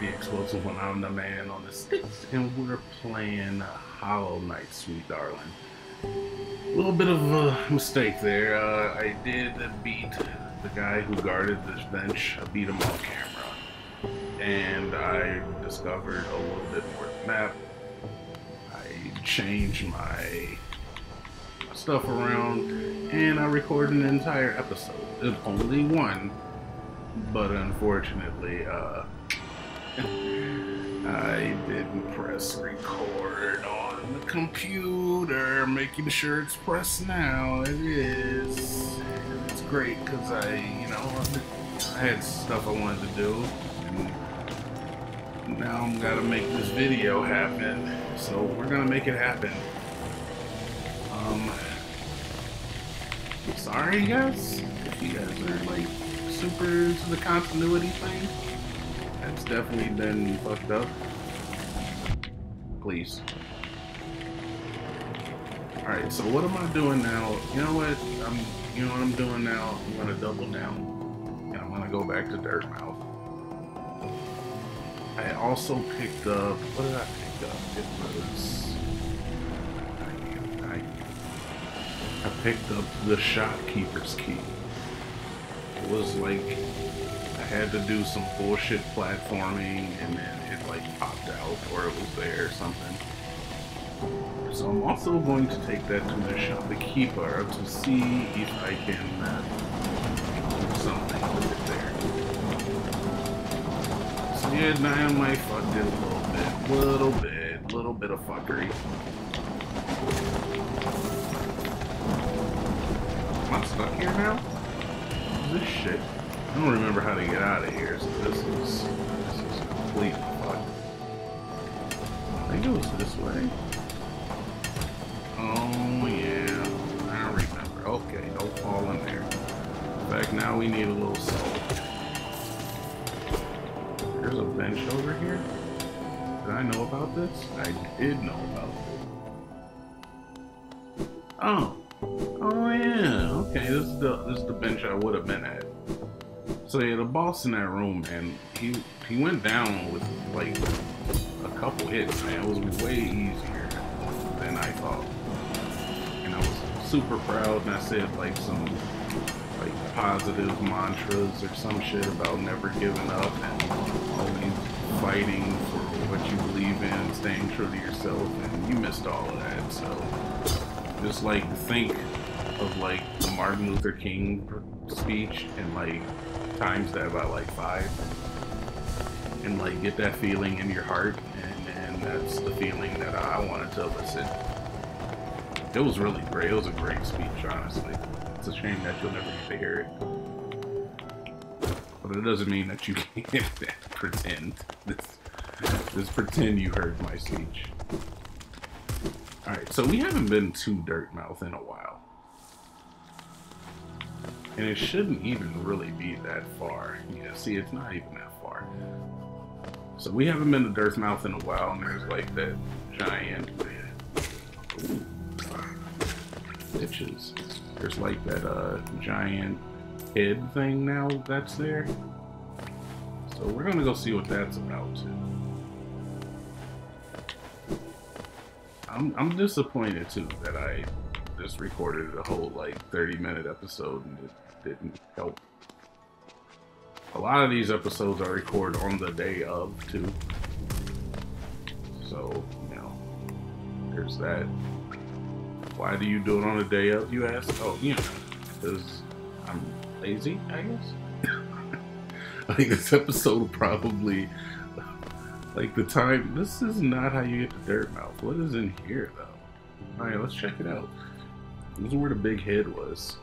The Explosive when I'm the man on the sticks, and we're playing Hollow Knight, sweet darling. A little bit of a mistake there. Uh, I did beat the guy who guarded this bench. I beat him off camera, and I discovered a little bit more of the map. I changed my stuff around, and I recorded an entire episode. There's only one, but unfortunately, uh, I didn't press record on the computer, making sure it's pressed now. It is. It's great because I, you know, I had stuff I wanted to do, and now I'm gotta make this video happen. So we're gonna make it happen. Um, sorry, guys, if you guys are like super into the continuity thing. That's definitely been fucked up. Please. Alright, so what am I doing now? You know what? I'm you know what I'm doing now? I'm gonna double down. And I'm gonna go back to Dirtmouth. I also picked up what did I pick up? It was I, picked up the shopkeeper's key. It was like had to do some bullshit platforming and then it like popped out or it was there or something. So I'm also going to take that to the shopkeeper to see if I can uh, do something with it there. So yeah, Dinomight fucked it a little bit, little bit, little bit of fuckery. Am I stuck here now? This shit. I don't remember how to get out of here, so this is this is complete fuck. I think it was this way. Oh yeah, I remember. Okay, don't fall in there. In fact, now we need a little salt. There's a bench over here. Did I know about this? I did know about this. Oh. Oh yeah. Okay, this is the this is the bench I would have been at. So yeah, the boss in that room, man, he he went down with like a couple hits, man. It was way easier than I thought. And I was super proud and I said like some like positive mantras or some shit about never giving up and always fighting for what you believe in, staying true to yourself, and you missed all of that, so just like think of like the Martin Luther King speech and like times that by like five and like get that feeling in your heart and, and that's the feeling that I wanted to elicit. It was really great. It was a great speech, honestly. It's a shame that you'll never get to hear it. But it doesn't mean that you can't pretend. Just, pretend you heard my speech. Alright, so we haven't been to Dirtmouth in a while. And it shouldn't even really be that far. Yeah, see, it's not even that far. So we haven't been to Dirtmouth in a while, and there's like that giant... Bitches. There's like that uh, giant head thing now that's there. So we're gonna go see what that's about too. I'm, I'm disappointed too that I just recorded a whole like 30 minute episode and it didn't help. A lot of these episodes I record on the day of too. So, you know, there's that. Why do you do it on the day of, you ask? Oh, you know, because I'm lazy, I guess. I think this episode will probably like the time, this is not how you get the Dirtmouth. What is in here though? Alright, let's check it out. This is where the big head was.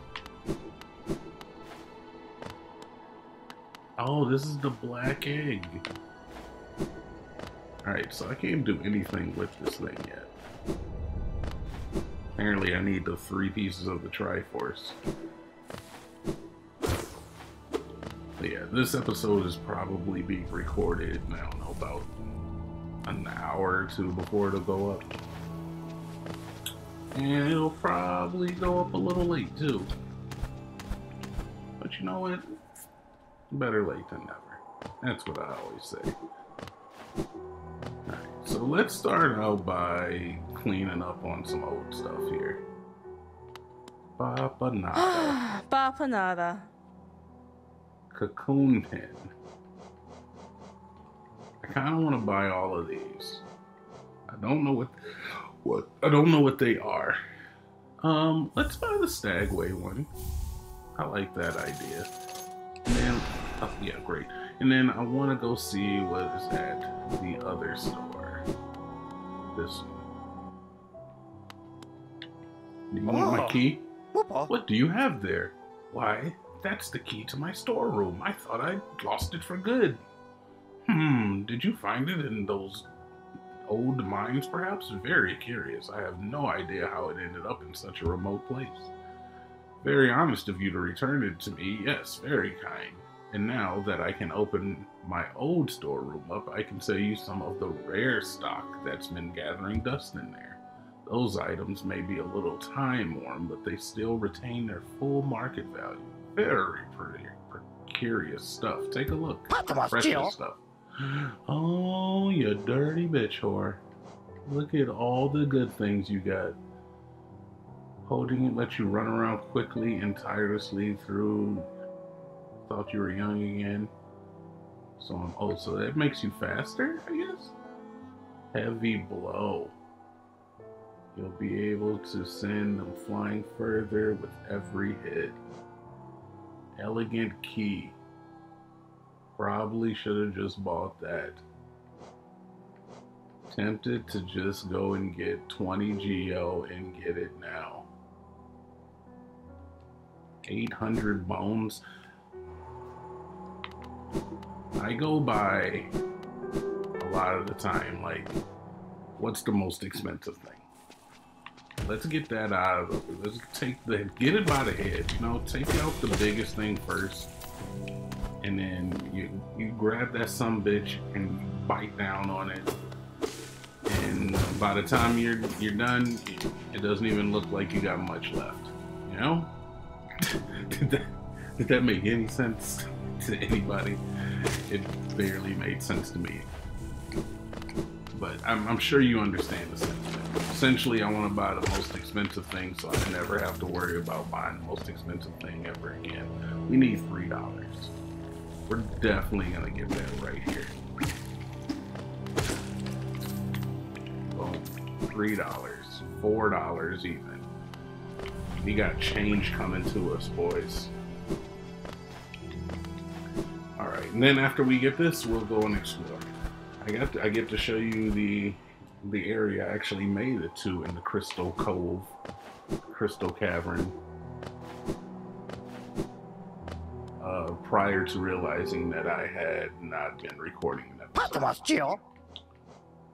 Oh, this is the black egg. Alright, so I can't do anything with this thing yet. Apparently I need the three pieces of the Triforce. But yeah, this episode is probably being recorded, I don't know, about an hour or two before it'll go up. And it'll probably go up a little late too. But you know what? Better late than never. That's what I always say. Alright, so let's start out by cleaning up on some old stuff here. Papanada. Bapanada. Cocoon pin. I kind of want to buy all of these. I don't know what what I don't know what they are. Um, let's buy the Stagway one. I like that idea. And then, oh, yeah, great. And then I want to go see what is at the other store. This one. Do you want my Oh. key? Whoopa. What do you have there? Why, that's the key to my storeroom. I thought I'd lost it for good. Hmm, did you find it in those old mines, perhaps? Very curious. I have no idea how it ended up in such a remote place. Very honest of you to return it to me. Yes, very kind. And now that I can open my old storeroom up, I can sell you some of the rare stock that's been gathering dust in there. Those items may be a little time worn, but they still retain their full market value. Very pretty, curious stuff. Take a look. Precious Jill. stuff. Oh, you dirty bitch whore. Look at all the good things you got. Holding it lets you run around quickly and tirelessly through. Thought you were young again. So I'm old, so that makes you faster, I guess? Heavy blow. You'll be able to send them flying further with every hit. Elegant key. Probably should have just bought that. Tempted to just go and get 20 GO and get it now. 800 bones. I go by a lot of the time, like, what's the most expensive thing? Let's get that out of the. Let's take the get it by the head. You know, take out the biggest thing first, and then you you grab that some bitch and bite down on it. And by the time you're you're done, it doesn't even look like you got much left. You know? did that did that make any sense to anybody? It barely made sense to me. But I'm, I'm sure you understand the sentiment. Essentially, I want to buy the most expensive thing so I never have to worry about buying the most expensive thing ever again. We need $3. We're definitely going to get that right here. Boom. $3. $4 even. We got change coming to us, boys. And then after we get this, we'll go and explore. I got to, I get to show you the the area I actually made it to in the Crystal Cove, Crystal Cavern. Uh, prior to realizing that I had not been recording an episode. Jill.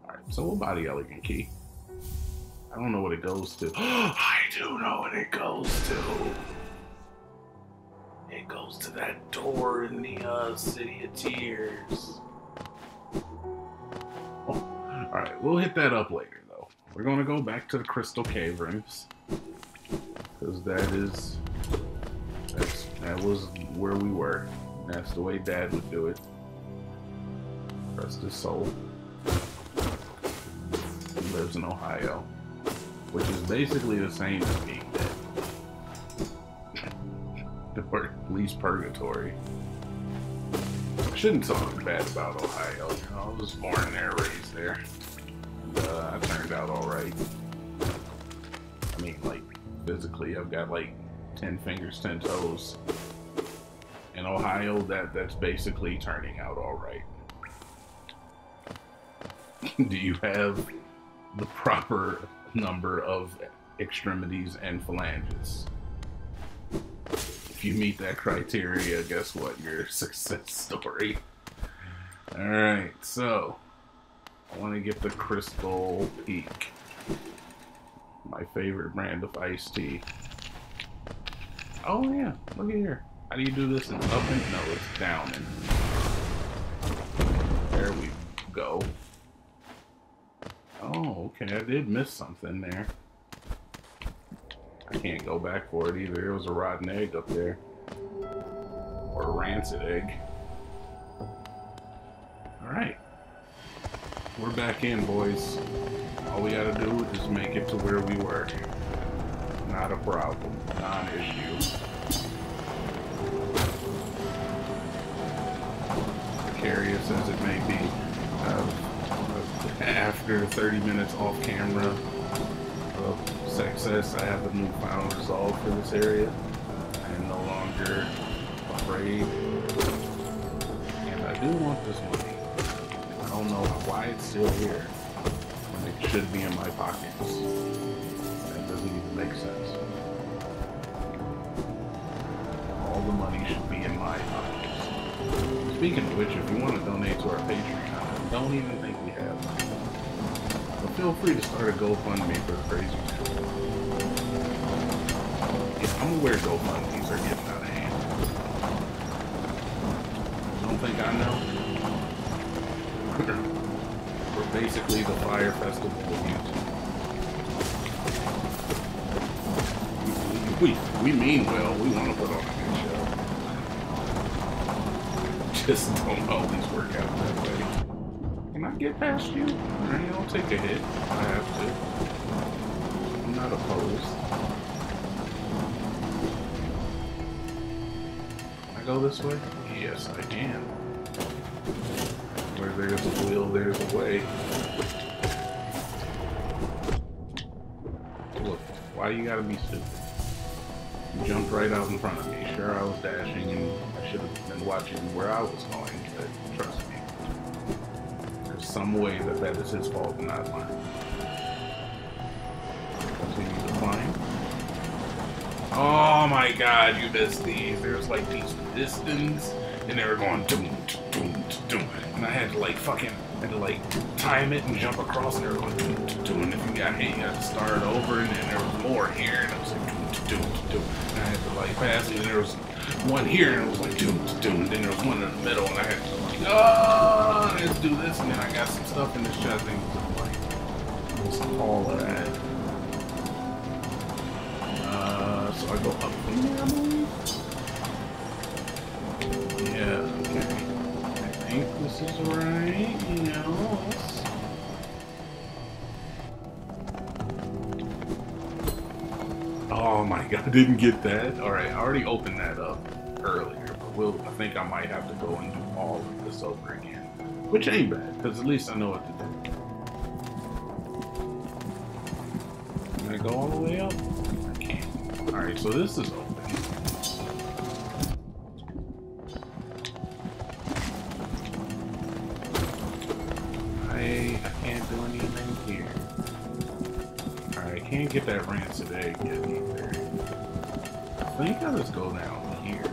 Alright, so we'll buy the elegant key. I don't know what it goes to. I do know what it goes to. Goes to that door in the uh, City of Tears. Oh, Alright, we'll hit that up later though. We're gonna go back to the Crystal Caverns. Because that is that's that was where we were. That's the way Dad would do it. Rest his soul. He lives in Ohio, which is basically the same as being dead. Or at least purgatory. I shouldn't talk bad about Ohio. I was born there, raised there. And, uh, I turned out alright. I mean, like, physically, I've got like 10 fingers, 10 toes. In Ohio, that that's basically turning out alright. Do you have the proper number of extremities and phalanges? If you meet that criteria, guess what? You're success story. Alright, so I want to get the Crystal Peak. My favorite brand of iced tea. Oh yeah, look at here. How do you do this in up and no, it's down and there we go. Oh, okay, I did miss something there. I can't go back for it either. It was a rotten egg up there. Or a rancid egg. Alright. We're back in, boys. All we gotta do is make it to where we were. Not a problem. Non-issue. Precarious as it may be. Uh, after 30 minutes off camera success, I have a newfound resolve for this area. I am no longer afraid. And I do want this money. I don't know why it's still here when it should be in my pockets. That doesn't even make sense. All the money should be in my pockets. Speaking of which, if you want to donate to our Patreon, don't even think we have feel free to start a GoFundMe for crazy yeah, I'm aware GoFundMes are getting out of hand. Don't think I know? We're basically the Fyre Festival of YouTube. We, we, we mean well. We want to put on a good show. Just don't always work out that way. Get past you? I'll take a hit. I have to. I'm not opposed. I go this way? Yes, I can. Where there's a will, there's a way. Look, why you gotta be stupid? You jumped right out in front of me. Sure, I was dashing and I should have been watching where I was going, but trust me. Some way that that is his fault and not mine. Continue to climb. Oh my god, you missed these. There's like these pistons and they were going doom, doom, doom. And I had to like fucking, had to like time it and jump across and they were going doom, doom. And if you got hit, you had to start over and then there was more here and I was like doom, doom. And I had to like pass it and there was one here and it was like doom, doom. And then there was one in the middle and I had to like, oh, let's do this. And then I got some stuff in this chest and it was like, all of that? Uh, so I go up from there, I believe? Yeah, okay. I think this is right. Yes. Oh my god, I didn't get that. Alright, I already opened that up earlier, but we'll, I think I might have to go and do all of this over again. Which ain't bad, because at least I know what to do. Can I go all the way up? I can't. Alright, so this is open. I, I can't do anything here. Alright, I can't get that rancid egg yet here.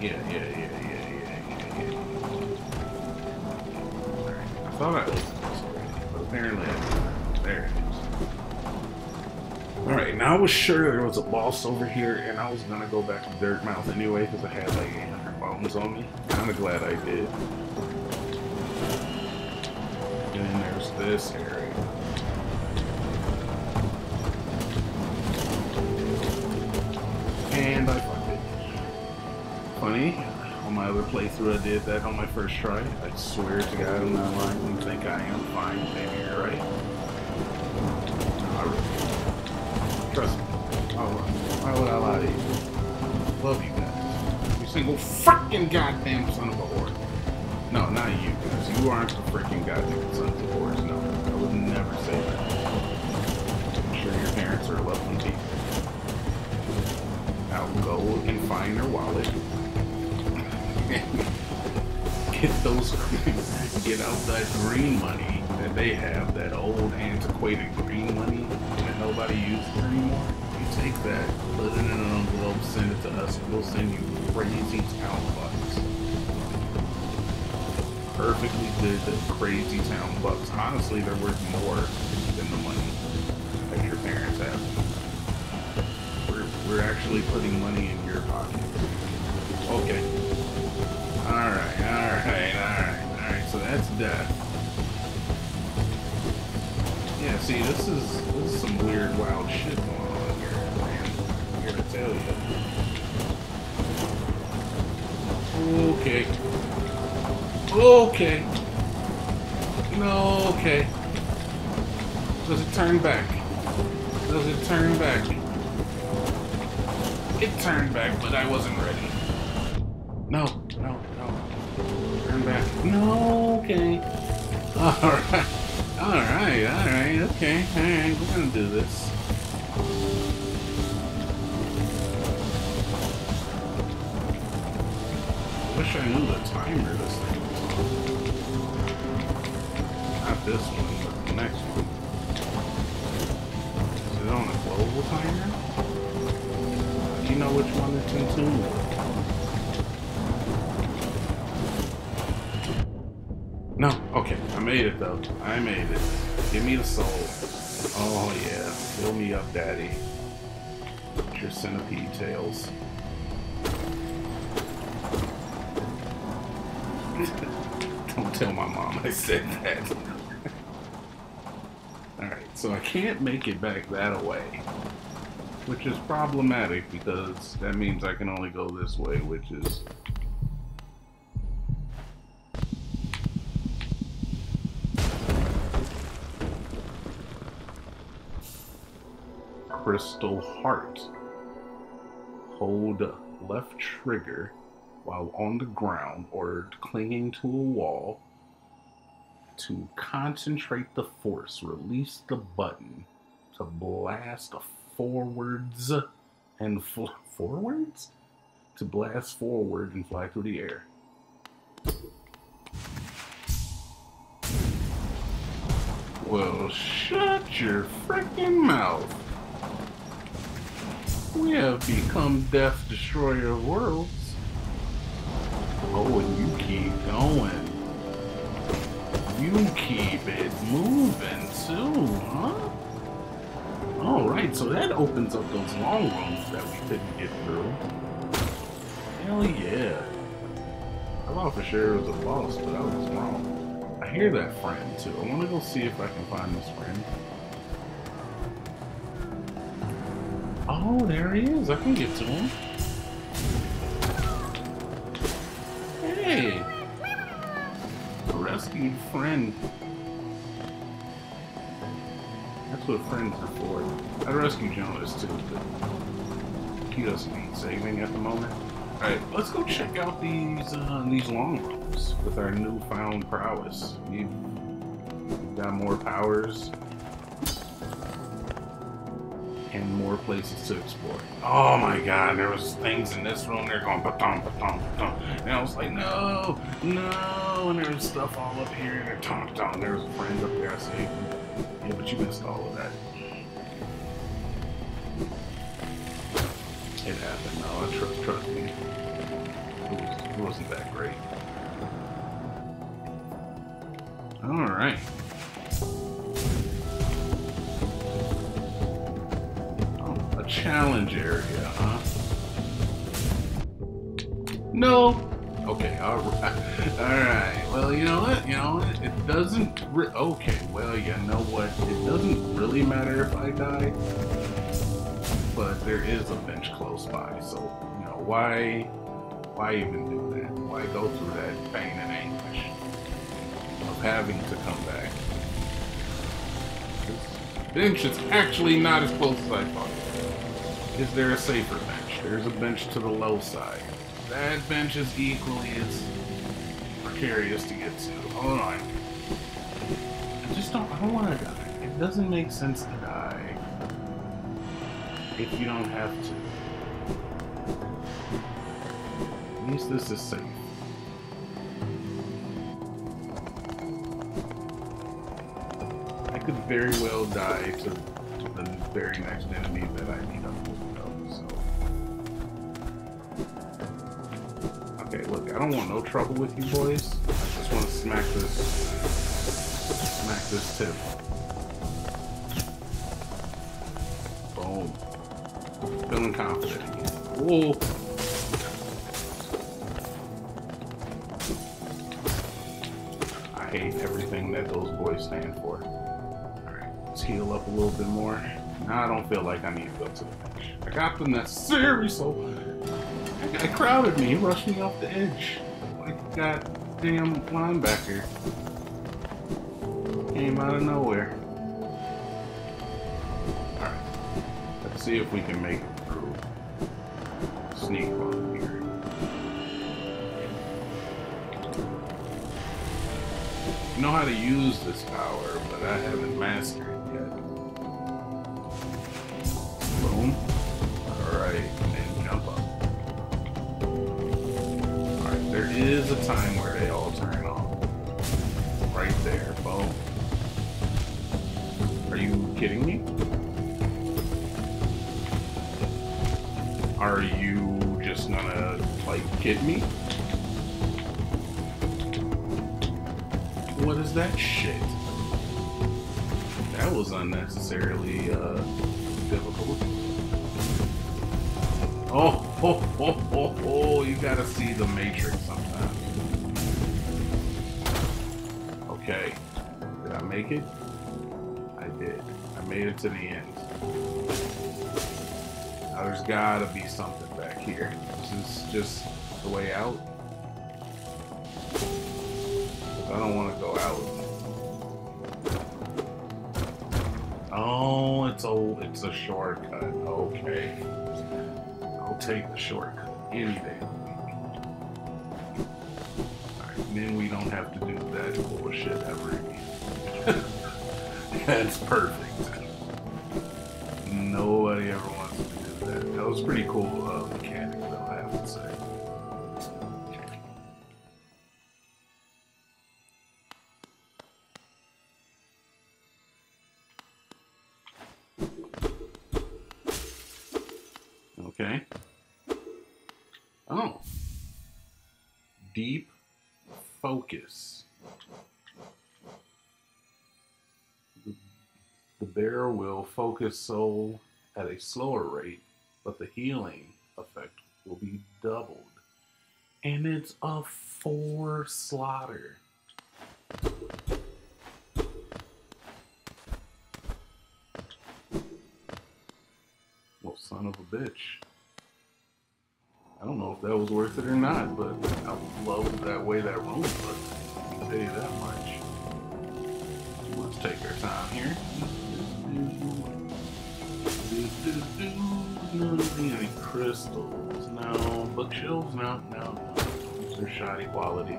Yeah, yeah, yeah, yeah, yeah, yeah, yeah. I thought I already, but apparently I. There it is. Alright, now I was sure there was a boss over here, and I was gonna go back to Dirtmouth anyway, because I had like 800 bones on me. Kinda glad I did. And then there's this area. Funny, on my other playthrough I did that on my first try. I swear to God I'm not lying. You think I am fine, maybe you're right. Trust me. I'll. Why would I lie to you? Love you guys. You single freaking goddamn son of a whore. No, not you guys. You aren't the freaking goddamn son of a whore. No, I would never say that. I'm sure your parents are lovely people. I'll go and find their wallet. Get those, green, get out that green money that they have, that old antiquated green money that nobody uses anymore. You take that, put it in an envelope, send it to us, we'll send you crazy town bucks. Perfectly good crazy town bucks. Honestly, they're worth more than the money that your parents have. We're, we're actually putting money in your pocket. Okay. Alright, alright, alright, alright, so that's death. Yeah, see, this is this is some weird, wild shit going on here, man. I'm here to tell you. Okay. Okay. No, okay. Does it turn back? Does it turn back? It turned back, but I wasn't back. No, okay. Alright. Alright, alright, okay. Alright, we're gonna do this. Wish I knew the timer this thing. Not this one, but the next one. Is it on a global timer? Do you know which one it's in tune with? Made it though. I made it. Give me the soul. Oh yeah, fill me up, daddy. Your centipede tails. Don't tell my mom I said that. Alright, so I can't make it back that way. Which is problematic because that means I can only go this way, which is... Crystal Heart. Hold left trigger while on the ground or clinging to a wall to concentrate the force. Release the button to blast forwards and fl- forwards to blast forward and fly through the air. Well, shut your freaking mouth. We have become Death Destroyer Worlds. Oh, and you keep going. You keep it moving too, huh? Alright, so that opens up those long rooms that we couldn't get through. Hell yeah. I thought for sure it was a boss, but I was wrong. I hear that friend too. I want to go see if I can find this friend. Oh, there he is. I can get to him. Hey! A rescued friend. That's what friends are for. I'd rescue Jonaas too, but he doesn't need saving at the moment. Alright, let's go check out these uh, these long rooms with our newfound prowess. We've got more powers and more places to explore. Oh my god, there was things in this room, they're going baton, baton, baton. And I was like, no, no, and there was stuff all up here, and they're tom, tom. There was a friend up there, I say, yeah, but you missed all of that. Okay, all right. All right. Well, you know what? You know what? It doesn't. okay. Well, you know what? It doesn't really matter if I die, but there is a bench close by. So you know why? Why even do that? Why go through that pain and anguish of having to come back? This bench is actually not as close as I thought. Is there a safer bench? There's a bench to the low side. That bench is equally as precarious to get to. Hold on. I just don't, I don't want to die. It doesn't make sense to die if you don't have to. At least this is safe. I could very well die to, to the very next enemy that I meet up Okay, look, I don't want no trouble with you boys. I just want to smack this, smack this tip. Boom. Feeling confident again. Whoa. I hate everything that those boys stand for. Alright, let's heal up a little bit more. Now I don't feel like I need to go to the bench. I got the necessary, so crowded me. He rushed me off the edge. Like, god damn linebacker. Came out of nowhere. Alright. Let's see if we can make it through. Sneak on here. I know how to use this power, but I haven't mastered is a time where they all turn off. Right there, boom. Are you kidding me? Are you just gonna, like, kid me? What is that shit? That was unnecessarily uh, difficult. Oh, ho, ho, ho, ho, you gotta see the Matrix Okay, did I make it? I did. I made it to the end. Now there's gotta be something back here. This is just the way out. I don't want to go out. Oh, it's a it's a shortcut. Okay, I'll take the shortcut any day then we don't have to do that bullshit ever again. That's perfect. Nobody ever wants to do that. That was pretty cool uh, mechanic, though. I have to say. Focus soul at a slower rate, but the healing effect will be doubled. And it's a four slaughter. Well, son of a bitch. I don't know if that was worth it or not, but I love that way that room looked. I tell you that much. Let's take our time here. Any crystals? No. Bookshelves? No, no, no. They're shoddy quality.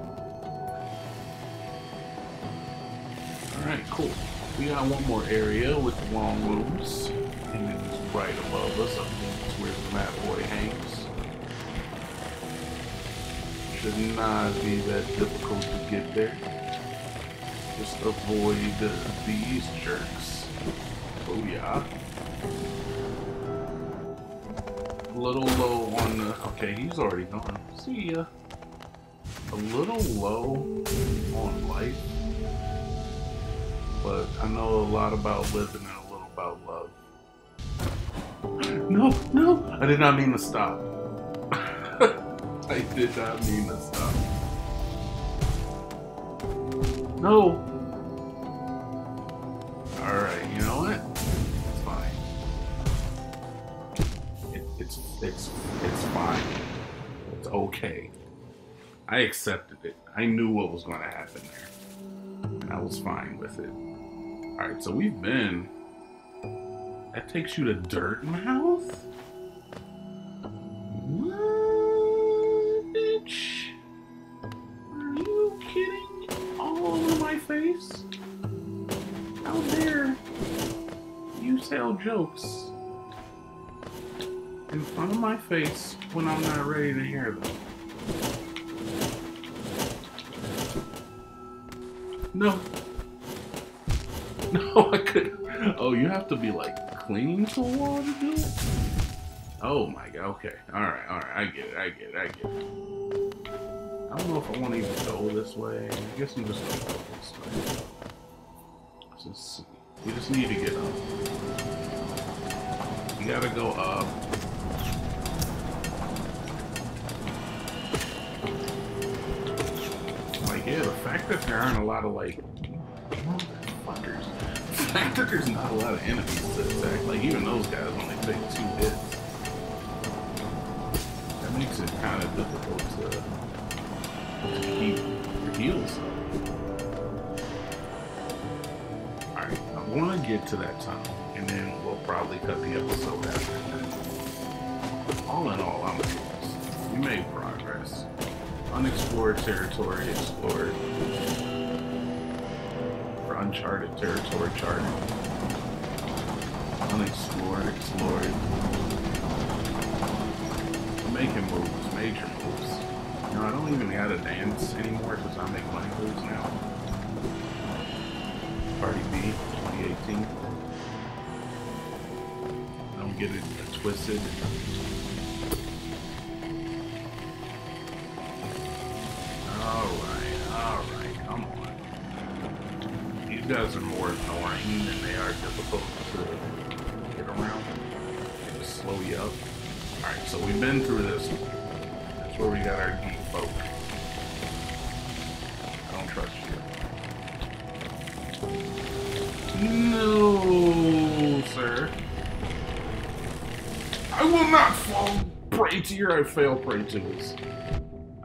Alright, cool. We got one more area with long rooms. And it's right above us. I think it's where the map boy hangs. Should not be that difficult to get there. Just avoid these jerks. Oh yeah. Little low on the... Okay, he's already gone. See ya. A little low on life. But I know a lot about living and a little about love. No, no! I did not mean to stop. I did not mean to stop. No! It's, it's, fine. It's okay. I accepted it. I knew what was going to happen there. And I was fine with it. Alright, so we've been... That takes you to Dirtmouth? What, bitch? Are you kidding? All over my face? How dare you tell jokes of my face when I'm not ready to hear them? No. No, I could. Oh, you have to be like clinging to a wall to do it? Oh my god, okay. Alright, alright, I get it, I get it, I get it. I don't know if I want to even go this way. I guess I'm just gonna go this way. Just, you just need to get up. You gotta go up. Fact that there aren't a lot of, like, fuckers. The fact that there's not a lot of enemies to attack, like, even those guys only take two hits. That makes it kind of difficult to to keep your heals. Alright, I want to get to that tunnel, and then we'll probably cut the episode after that. All in all, I'm pleased. We made progress. Unexplored territory explored. For uncharted territory charted. Unexplored, explored. We're making moves, major moves. You know, I don't even gotta dance anymore because I make money moves now. Cardi B, 2018. Don't get it twisted. Guys are more annoying than they are difficult to get around. They just slow you up. Alright, so we've been through this. That's where we got our geek folk. I don't trust you. No, sir. I will not fall prey to your I fail prey to this.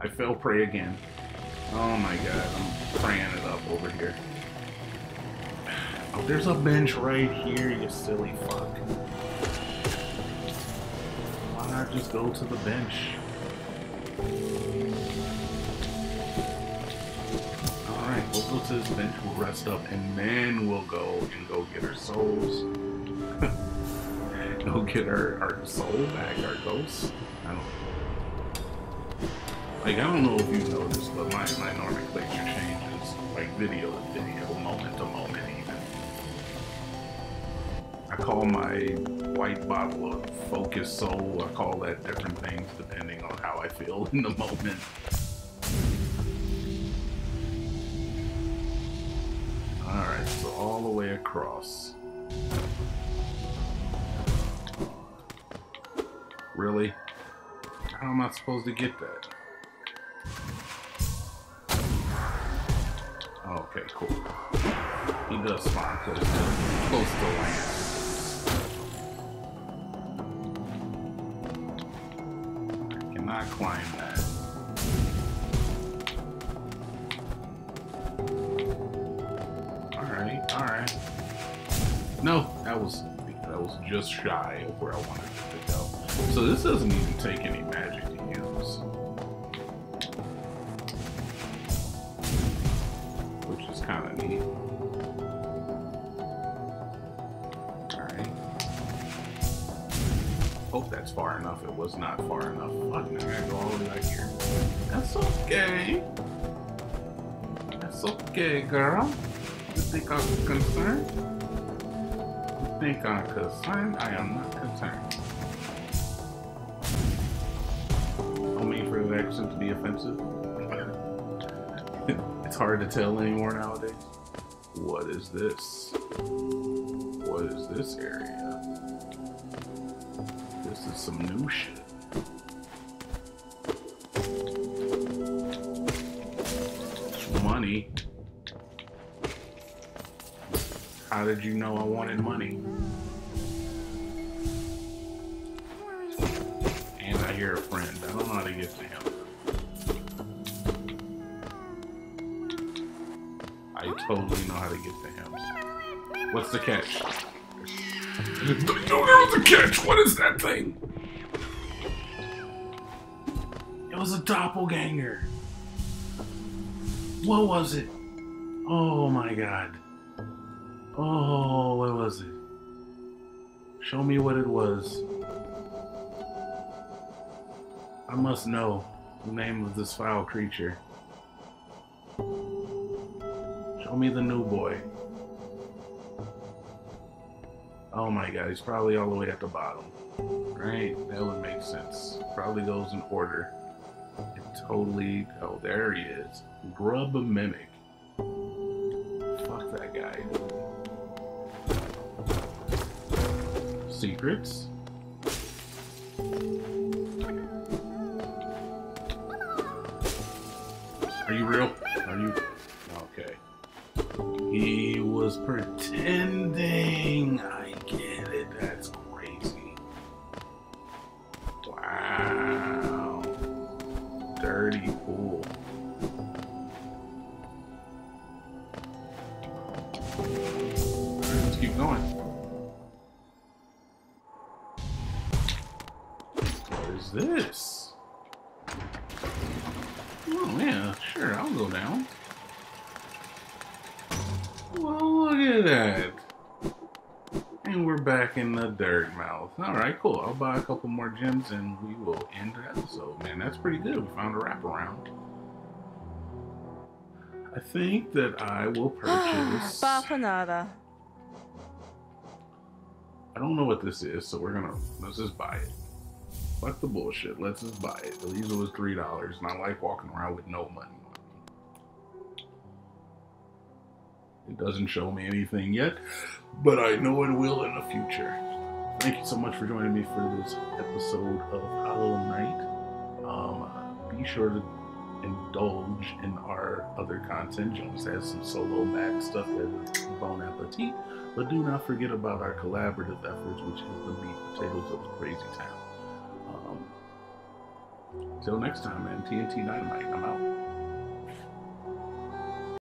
I fell prey again. Oh my god, I'm praying it up over here. There's a bench right here, you silly fuck. Why not just go to the bench? Alright, we'll go to this bench, we'll rest up, and then we'll go and go get our souls. go get our, our soul back, our ghosts. I don't like, I don't know if you noticed, but my, my nomenclature changes, like video to video, moment to moment. I call my white bottle of Focus Soul, I call that different things depending on how I feel in the moment. Alright, so all the way across. Really? How am I supposed to get that? Okay, cool. He does spawn close to, close to land. Climb. Alright, alright. No, that was that was just shy of where I wanted it to go. So this doesn't even take any magic to use. Which is kind of neat. Alright. Hope that's far enough. It was not far enough. Okay. That's okay, girl. You think I'm concerned? You think I'm concerned? I am not concerned. Don't mean for the accent to be offensive. it's hard to tell anymore nowadays. What is this? What is this area? This is some new shit. How did you know I wanted money? And I hear a friend. I don't know how to get to him. I totally know how to get to him. What's the catch? Was a catch! What is that thing? It was a doppelganger. What was it? Oh my god. Oh, what was it? Show me what it was. I must know the name of this foul creature. Show me the new boy. Oh my god, he's probably all the way at the bottom. Right? That would make sense. Probably goes in order. It totally. Oh, there he is. Grub Mimic. Well, look at that. And we're back in the Dirtmouth. Alright, cool. I'll buy a couple more gems and we will end the episode. Man, that's pretty good. We found a wraparound. I think that I will purchase. Bapanada. I don't know what this is, so we're gonna let's just buy it. Fuck the bullshit. Let's just buy it. The Elisa was three dollars, and I like walking around with no money It doesn't show me anything yet, but I know it will in the future. Thank you so much for joining me for this episode of Hollow Knight. Um, be sure to indulge in our other content. Jonaas has some solo back stuff is bon appetit. But do not forget about our collaborative efforts, which is the meat potatoes of the Crazy Town. Um, until next time, man, TNT Dinomight, I'm out.